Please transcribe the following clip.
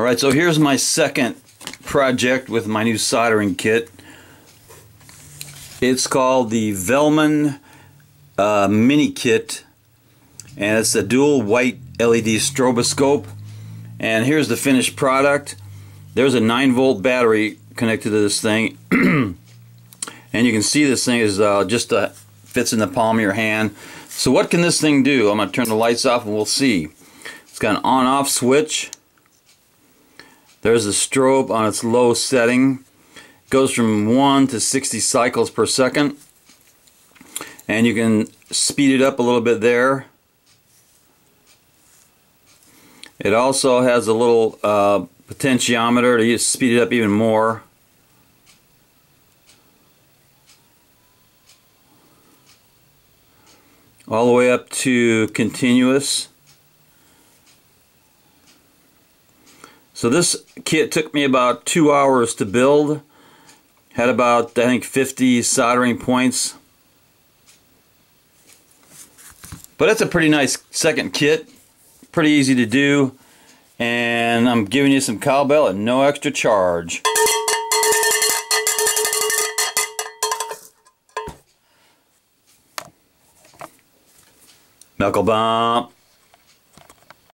Alright, so here's my second project with my new soldering kit. It's called the Velleman uh, Mini Kit and it's a dual white LED stroboscope and here's the finished product. There's a 9 volt battery connected to this thing and you can see this thing is uh, just uh, fits in the palm of your hand. So what can this thing do? I'm going to turn the lights off and we'll see. It's got an on off switch there's the strobe on its low setting. It Goes from 1 to 60 cycles per second. And you can speed it up a little bit there. It also has a little uh, potentiometer to speed it up even more. All the way up to continuous. So this kit took me about two hours to build. Had about, I think, 50 soldering points. But it's a pretty nice second kit. Pretty easy to do. And I'm giving you some cowbell at no extra charge. Knuckle bump.